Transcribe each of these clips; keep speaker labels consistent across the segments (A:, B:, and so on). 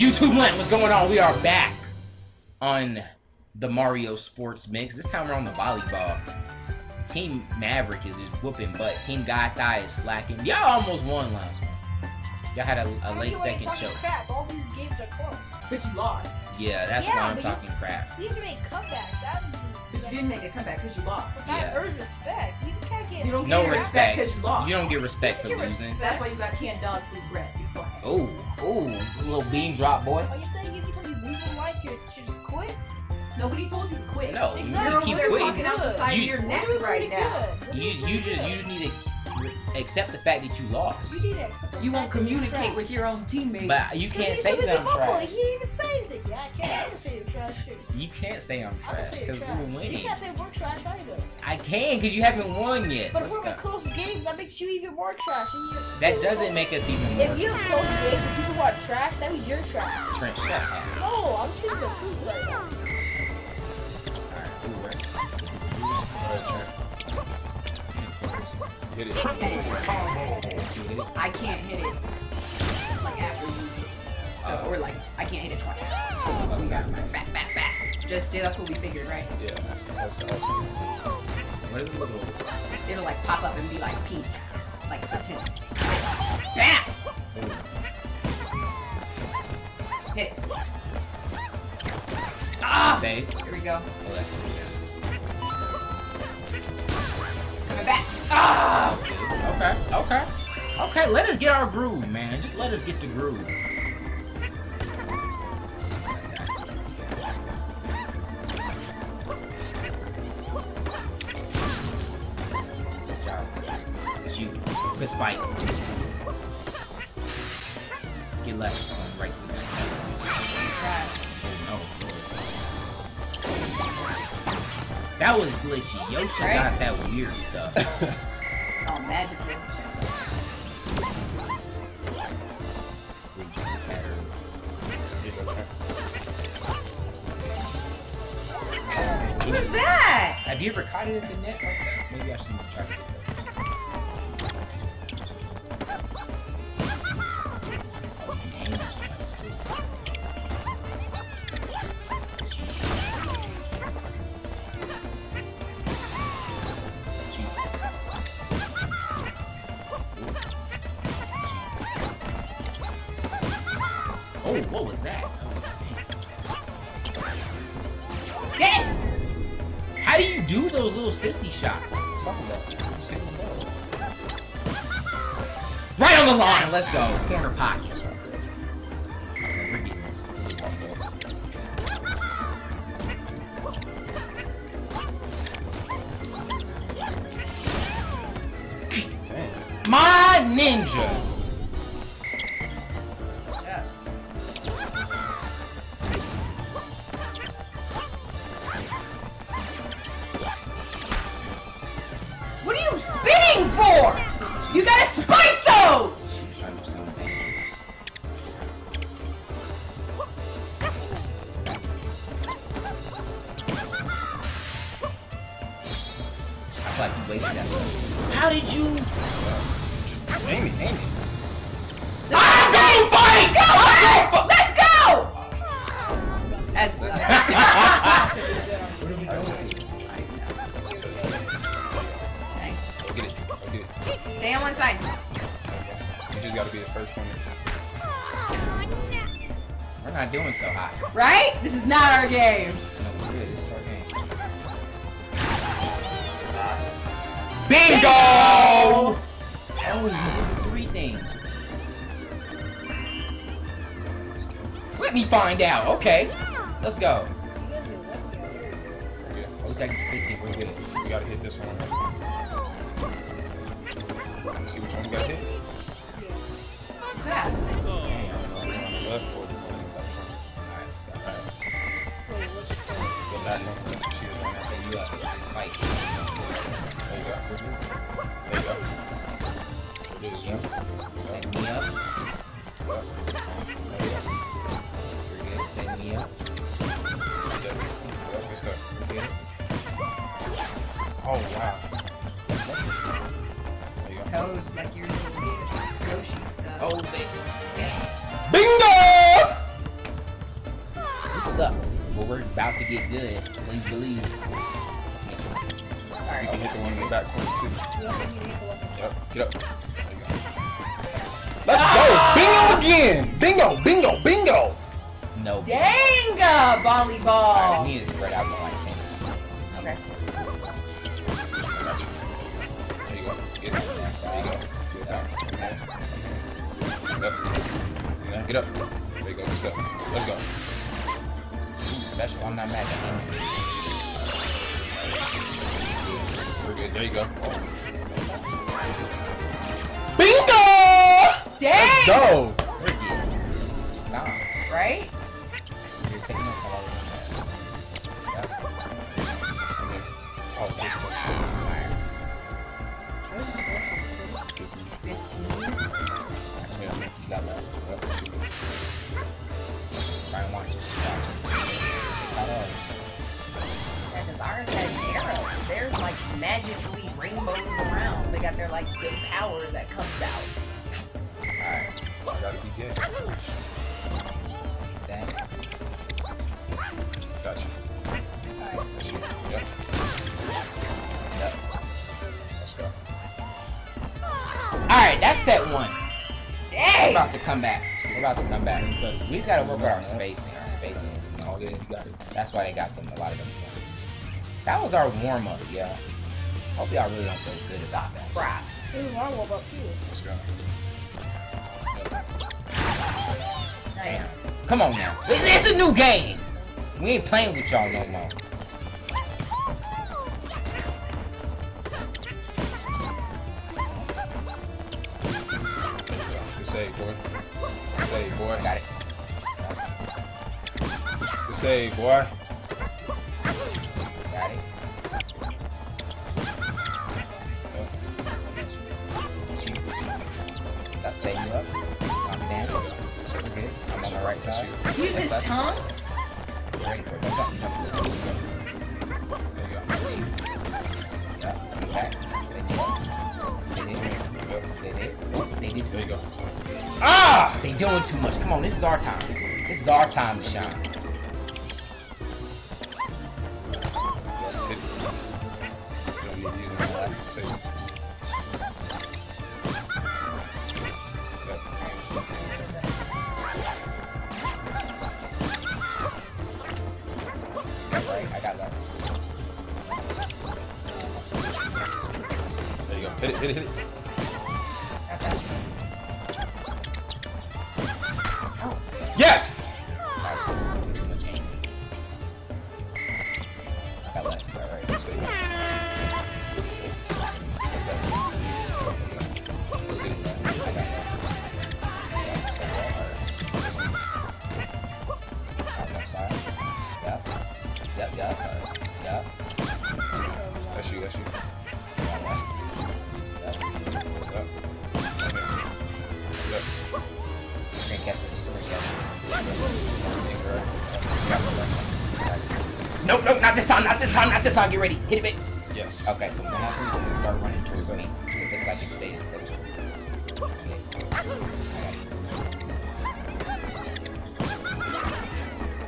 A: YouTube land, what's going on? We are back on the Mario Sports Mix. This time we're on the volleyball. Team Maverick is just whooping butt. Team Guy Thigh is slacking. Y'all almost won last one. Y'all had a, a late second choke.
B: Crap. All these games are close.
C: But you lost.
A: Yeah, that's
B: Yeah,
A: why I'm
B: but you-
A: talking crap.
B: You to make comebacks. That
C: But you didn't make a comeback because you lost.
B: But that
A: Yeah.
B: earns respect. You can't get.
C: You don't get
A: No
C: any
A: respect.
C: respect because you lost.
A: You don't get respect for
B: get
A: losing.
B: respect.
C: That's why you got canned dog food breath. Be quiet.
A: Oh, oh, little bean drop boy.
B: Are you saying if you told you lose in life, you should just quit?
C: Nobody told you to quit.
A: No, you
C: You're
A: need to keep
C: there
A: quitting.
C: talking out the side
A: You-
C: of your neck right now.
A: You, you just
B: good.
A: you just need to ex- accept the fact that you lost.
B: You need to accept the
C: You won't
B: fact you're
C: communicate with your own teammates.
A: But you can't say
B: so
A: that I'm trash.
B: He didn't even say anything. Yeah, I can't. I can say you're trash too.
A: You can't say I'm trash because we're winning.
B: You can't say we're trash either.
A: I can because you haven't won yet.
B: But if
A: Let's
B: we're in
A: go.
B: close games, that makes you even more trash. You-
A: That doesn't make us even more
B: If you're in close games and people who are trash, that means you're trash.
A: Trent, shut up.
B: No, I'm speaking the truth right now.
A: Alright, ooh, right.
D: Hit it.
C: I can't hit it like after you hit. So, or like, I can't hit it twice. We got to like back, back, back. Just, that's what we figured, right?
D: Yeah. That's awesome.
A: What is the little...
C: It'll like pop up and be like pink, like for tennis. Bam! Hit it. Ah!
A: Say?
C: Here we go.
A: Oh,
C: Ah!
A: Okay, okay. Okay, let us get our groove, man. Just let us get the groove. Shoot. Good spike. Get left. Right. Oh, That was glitchy. Yoshi
C: Right?
A: got that weird stuff.
C: Oh, magical. What is that?
A: Have you ever caught it in the net like that? Maybe I should try to sissy shots? Right on the line. Let's go. Corner pocket. My ninja.
C: You those!
A: Trying to do something. I feel like you wasted that stuff. How did you?
D: Amy, Amy.
A: Ah, go fight!
C: Go! Let's one side.
D: You just gotta be the first one.
A: We're not doing so hot.
C: Right? This is not our game.
A: No, we're good. This is our game. Bingo! Oh, you did the three things. Let me find out. Okay, let's go.
D: Yeah.
A: Oh, it's like 15. We're good.
D: You gotta hit this one. See which one you gotta hit.
C: What's that?
A: Damn.
D: On the left or the one on the left
A: Alright, let's go.
D: one. The back one. She was on that.
A: So you up. Spike.
D: There you go. There you go. This is jump.
C: code, like your little Yoshi stuff.
A: Oh, baby.
D: Bingo! What's up?
A: Well, we're about to get good. Please believe. Let's make
C: sure.
D: Right, you can hit the one in the back corner, too.
B: Get
D: up. Get up. There you go. Let's ah! go! Bingo again! Bingo! Bingo! Bingo!
A: No.
C: Dang! Uh,
A: volleyball! Right,
C: I
A: need to spread out more.
D: Yep. Yeah, get up. There you go. Good stuff. Let's go.
A: Special. I'm not mad at him.
D: We're good. There you go. Bingo!
C: Dang.
D: Let's go.
A: We're. Stop.
C: Right? Like good power that comes out.
A: Alright.
D: I gotta be good.
A: Dang.
D: Got you. That's you. Yep.
A: Yep.
D: Let's go.
A: Alright, that's set one. We're about to come back. We're about to come back. We just gotta work with our spacing. Our spacing. is
D: Oh yeah, you got it.
A: That's why they got them a lot of them points. That was our warm up, yeah. Hope y'all really don't feel good about that.
C: Right.
B: This is my warm up too.
D: Let's go.
A: Damn. Come on now. It's a new game. We ain't playing with y'all no more.
D: There you go. Good save, boy. Good save, boy.
A: Got it.
D: Good save, boy.
A: I'm on the right side.
C: Use his tongue?
A: You're ready for it. Don't jump. Jump.
D: There you go.
A: There
D: you go. Ah!
A: They doing too much. Come on, this is our time. This is our time to shine.
D: Hit it, hit it, hit it.
A: This time, not this time, not this time. Get ready. Hit it, bitch.
D: Yes.
A: Okay, so when I think we're gonna start running towards me. It looks like it stays close to me. Yeah. I got it.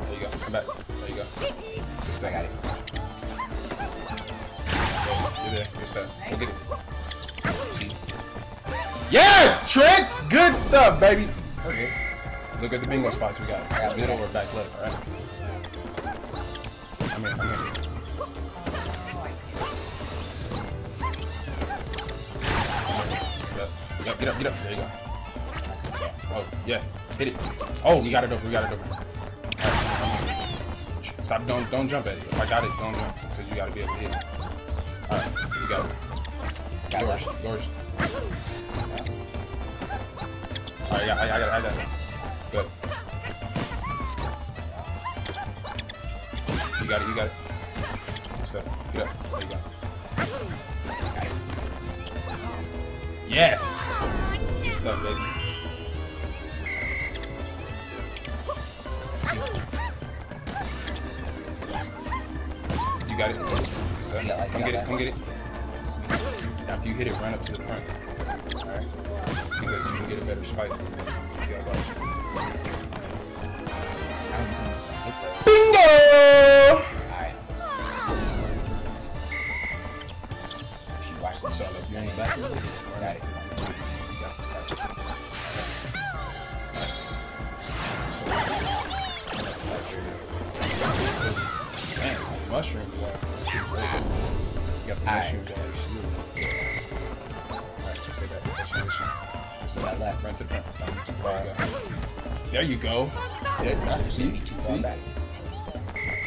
D: There you go. Come back. There you go. Good
A: I
D: stuff.
A: got it.
D: You're there. Good stuff. Go get it. Yes! Tricks! Good stuff, baby.
A: We're.
D: Look at the bingo spots we got.
A: I got
D: Middle or back left, alright? Yep. Yep, get up, get up. There you go. Oh, yeah. Hit it. Oh, we got it over, we got it over. Alright, Stop, don't, don't jump at it. If I got it, don't jump. Because you gotta be able to hit it. Alright, you got it.
A: Got
D: Yours, yours. Alright, I got, I got, I got it. Good. You got it, you got it. Good stuff. Get up. There you go. Yes! Good stuff, baby. You got it. Good stuff.
A: Yeah,
D: Come
A: got
D: get it, come get it. After you hit it, run up to the front.
A: Alright.
D: Because you can get a better spike. See how it
A: got
D: it. Mushroom. You got mushroom. Alright, just take that. Just
A: that left,
D: right to front. There you go. That's see.
A: Too
D: see?
A: Back.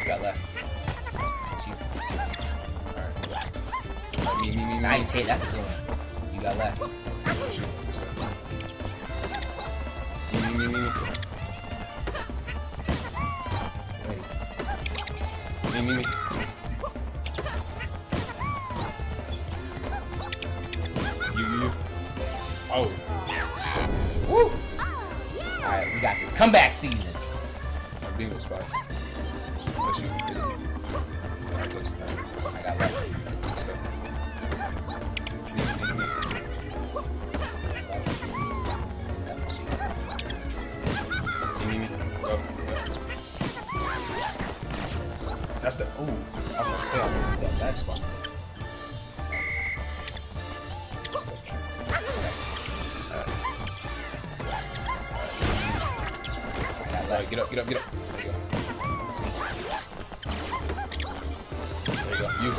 A: Got left.
D: Me, me, me,
A: nice hit, that's a good one. Got left.
D: Me, me, me, me, me.
A: Wait.
D: Me, me, me. You, you, you. Oh.
A: Woo! Alright, we got this. Comeback season.
D: Bingo spot. That's the. Ooh. I was gonna say I moved that back spot. Let's.
A: I got
D: Alright, get up, get up, get up. There you go. There you go. You.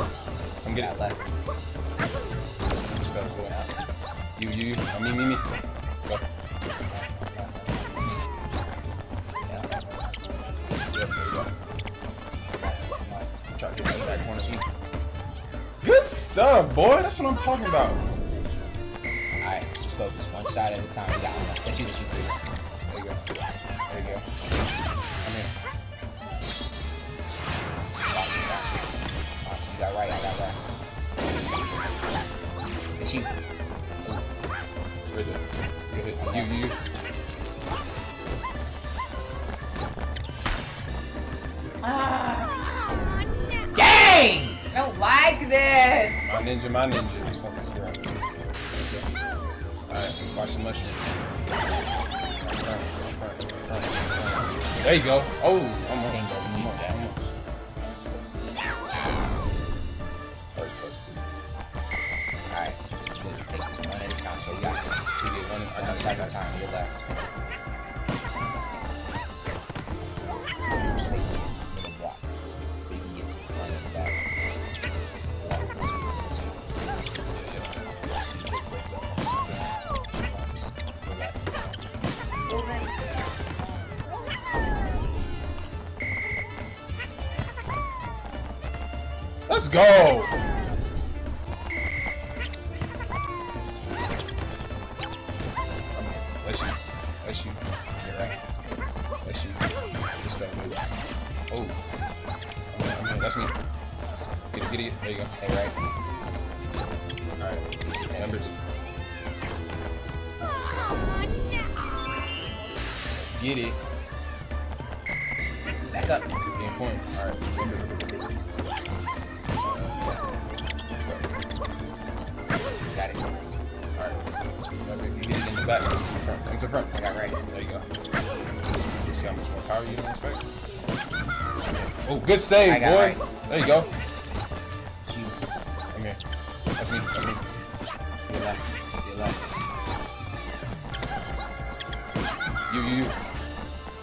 D: Come get it. Just gotta go out. You, you, you. Oh, me, me, me. Go.
A: That's me.
D: Stuff, boy. That's what I'm talking about.
A: Alright, let's just focus one shot at a time. We got one. Let's shoot, let's shoot.
D: There you go. There you go. Come here.
A: Watch it, watch it. Watch it. You got right, I got right. Let's shoot.
D: Where's it? Good hit. You, you, you. Ah.
A: Dang!
C: I don't like this.
D: My ninja, my ninja. Just focus here. Alright, watch the mushroom. There you go. Oh, almost.
A: Let's
D: go. Let's shoot. Let's. You're right. Let's shoot. Just don't move. Oh. I'm in. That's me. Get it, get it. There you go.
A: Stay right.
D: Alright. To. Let's get it.
A: Back up.
D: Game point. Alright. Back. Come front. Come to front.
A: I got right.
D: There you go. You see how much more power you expect? Oh, good save, boy.
A: right.
D: There you go.
A: Shoot.
D: Come here. That's me. That's me.
A: You're left. You're left.
D: You, you, you.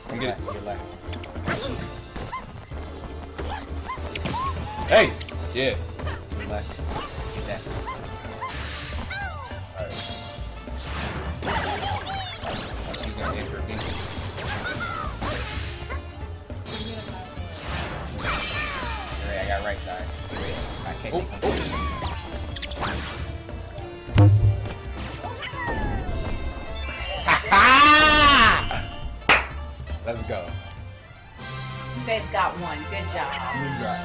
D: Come get it.
A: You're left.
D: Hey! Yeah. Alright,
A: I got right side. Get. I can't
D: Oh, oh. Let's go.
C: you guys got one. Good job.
D: Moon drop.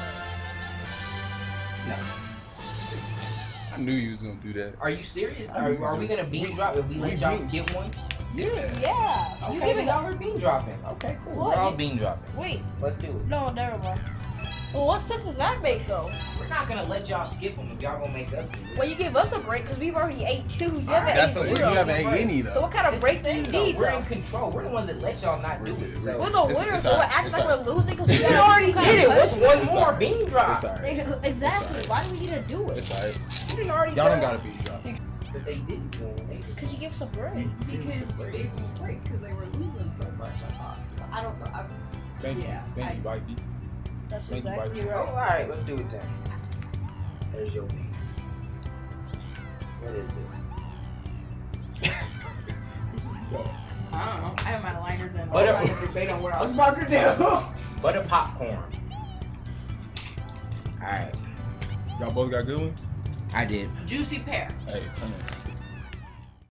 D: I knew you was gonna do that.
A: Are you serious? Are, are we gonna beam drop if we
D: we
A: let y'all
D: beam.
A: skip one?
D: Yeah.
B: Yeah.
A: You
B: Okay.
A: giving y'all are bean dropping. Okay, cool.
B: What?
A: We're all bean dropping.
B: Wait.
A: Let's do it.
B: No, never mind. Well, what sense does that make though?
A: We're not gonna let y'all skip them if y'all gonna make us do it.
B: Well, you give us a break because we've already ate two. You haven't
D: That's
B: ate
D: a, you haven't ate
A: Right.
D: any though.
B: So what kind of
A: It's
B: break do you
A: thing, though.
B: need
A: We're
B: though?
A: in control. We're the ones that let y'all not do
D: We're
A: it. So
D: we're
B: We're the
D: It's-
B: winners,
D: it's
B: so we're acting like we're losing because we
A: we already did it. What's one
D: It's
A: more
D: bean
A: beam drop?
D: It's.
B: Exactly.
D: alright.
B: Why do we need to do it?
D: It's alright.
A: You didn't already
D: Y'all don't
A: done
D: gotta bean drop.
A: But they didn't. Do it. They just
B: Because you give us a break.
C: Because they gave them a break because they were losing so much. I thought. So I don't know. I,
D: Thank
C: Yeah,
D: you. Thank
C: I-
D: you, Mikey.
B: That's
D: Thank you,
B: exactly
D: Bison.
A: Oh,
B: right.
A: all right, let's do it then. There's your meat. What is this?
C: I don't know. I have my liners and
A: But,
C: I'm trying to debate on where I was about to do.
A: Butter popcorn. All right,
D: Y'all both got good ones?
A: I did.
C: Juicy pear.
D: Hey, turn it.